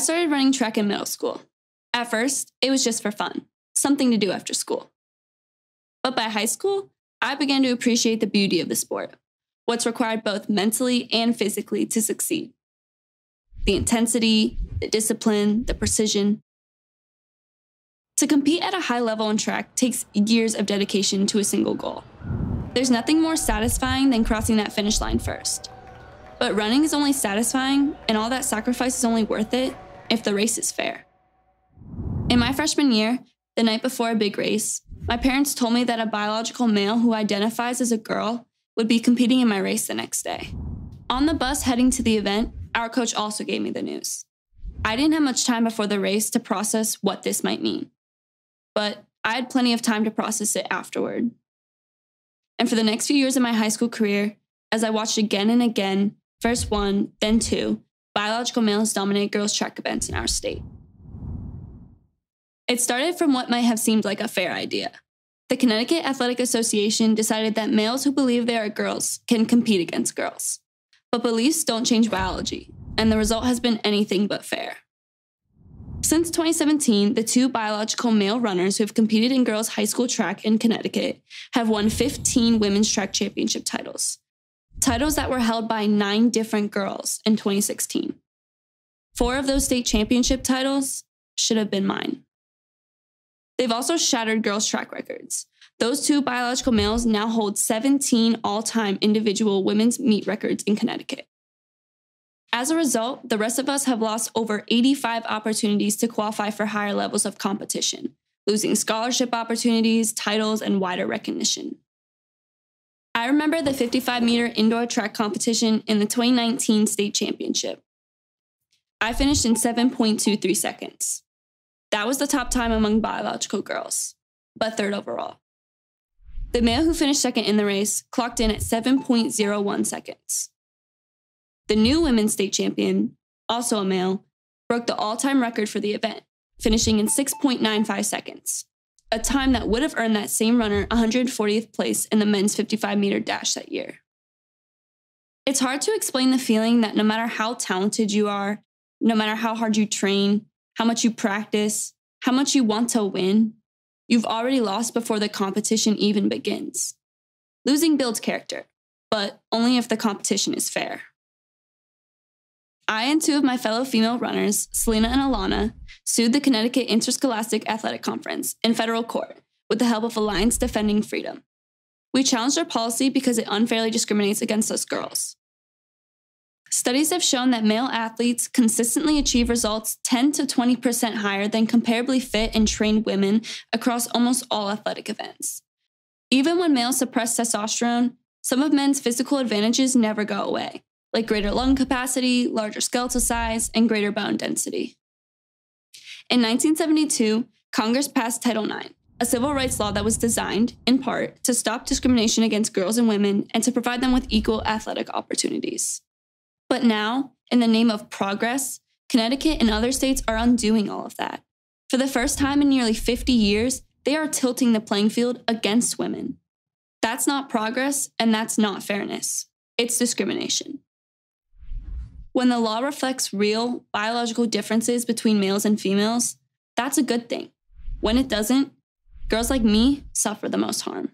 started running track in middle school. At first, it was just for fun, something to do after school. But by high school, I began to appreciate the beauty of the sport, what's required both mentally and physically to succeed. The intensity, the discipline, the precision. To compete at a high level in track takes years of dedication to a single goal. There's nothing more satisfying than crossing that finish line first. But running is only satisfying, and all that sacrifice is only worth it if the race is fair. In my freshman year, the night before a big race, my parents told me that a biological male who identifies as a girl would be competing in my race the next day. On the bus heading to the event, our coach also gave me the news. I didn't have much time before the race to process what this might mean, but I had plenty of time to process it afterward. And for the next few years of my high school career, as I watched again and again, first one, then two, biological males dominate girls' track events in our state. It started from what might have seemed like a fair idea. The Connecticut Athletic Association decided that males who believe they are girls can compete against girls. But beliefs don't change biology, and the result has been anything but fair. Since 2017, the two biological male runners who have competed in girls' high school track in Connecticut have won 15 women's track championship titles, titles that were held by nine different girls in 2016. Four of those state championship titles should have been mine. They've also shattered girls' track records. Those two biological males now hold 17 all time individual women's meet records in Connecticut. As a result, the rest of us have lost over 85 opportunities to qualify for higher levels of competition, losing scholarship opportunities, titles, and wider recognition. I remember the 55 meter indoor track competition in the 2019 state championship. I finished in 7.23 seconds. That was the top time among biological girls, but third overall. The male who finished second in the race clocked in at 7.01 seconds. The new women's state champion, also a male, broke the all time record for the event, finishing in 6.95 seconds, a time that would have earned that same runner 140th place in the men's 55 meter dash that year. It's hard to explain the feeling that no matter how talented you are, no matter how hard you train, how much you practice, how much you want to win, you've already lost before the competition even begins. Losing builds character, but only if the competition is fair. I and two of my fellow female runners, Selena and Alanna, sued the Connecticut Interscholastic Athletic Conference in federal court with the help of Alliance Defending Freedom. We challenged their policy because it unfairly discriminates against us girls. Studies have shown that male athletes consistently achieve results 10 to 20% higher than comparably fit and trained women across almost all athletic events. Even when males suppress testosterone, some of men's physical advantages never go away, like greater lung capacity, larger skeletal size, and greater bone density. In 1972, Congress passed Title IX, a civil rights law that was designed, in part, to stop discrimination against girls and women and to provide them with equal athletic opportunities. But now, in the name of progress, Connecticut and other states are undoing all of that. For the first time in nearly 50 years, they are tilting the playing field against women. That's not progress, and that's not fairness. It's discrimination. When the law reflects real biological differences between males and females, that's a good thing. When it doesn't, girls like me suffer the most harm.